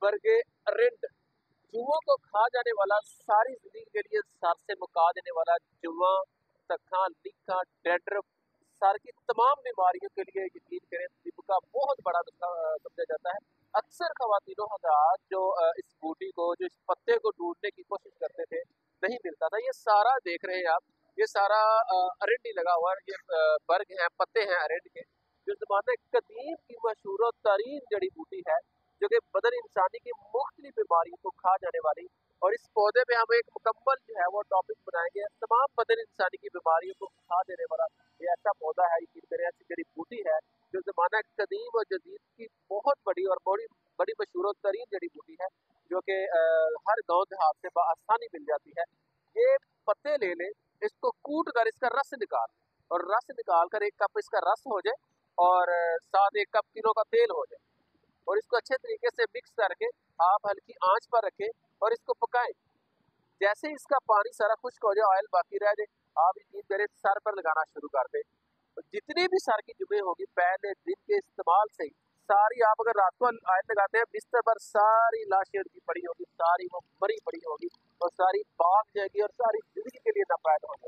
برگے رنڈ جوؤں کو کھا جانے والا ساری زندگی کے لیے سر سے مکا دینے والا جواں تکھاں لکھاں ڈینڈر سر کی تمام بیماریوں کے لیے یقین کریں طب کا بہت بڑا سمجھا جاتا ہے۔ اکثر خواتین و حضرات جو اس بوٹی کو، جو اس پتے کو ڈھونڈنے کی کوشش کرتے تھے، نہیں ملتا تھا۔ یہ سارا دیکھ رہے ہیں آپ۔ یہ سارا ارنڈ ہی لگا ہوا ہے۔ یہ برگ ہیں، پتے ہیں ارنڈ کے۔ جو زمانہ قدیم کی مشہور و ترین جڑی بوٹی ہے جو کہ بدن انسانی کی مختلف بیماریوں کو کھا جانے والی اور اس پودے میں ہم ایک مکمل جو ہے وہ ٹاپک بنائیں گے۔ تمام بدن انسانی کی بیماریوں کو کھا دینے والا یہ ایسا پودا ہے، یقین کریں، ایسی جڑی بوٹی ہے جو زمانہ قدیم اور جدید کی بہت بڑی اور بڑی بڑی مشہور و ترین جڑی بوٹی ہے جو کہ ہر گاؤں دیہات سے بآسانی مل جاتی ہے۔ یہ پتے لے لیں، اس کو کوٹ کر، اس کا رس نکال اور رس نکال کر ایک کپ اس کا رس ہو جائے اور ساتھ ایک کپ کلو کا تیل ہو جائے۔ اور اس کو اچھے طریقے سے مکس کر کے آپ ہلکی آنچ پر رکھیں اور اس کو پکائیں۔ جیسے اس کا پانی سارا خشک ہو جائے آئل باقی رہ جائے، آپ یقین کریں سر پر لگانا شروع کر دیں۔ جتنی بھی سر کی جمعے ہوگی، پہلے دن کے استعمال سے ہی ساری آپ اگر رات کو آئل لگاتے ہیں، بستر پر ساری لاشیں کی پڑی ہوگی، ساری وہ مری پڑی ہوگی اور ساری باغ جائے گی اور ساری زندگی کے لیے ناپائد ہو جائے گی۔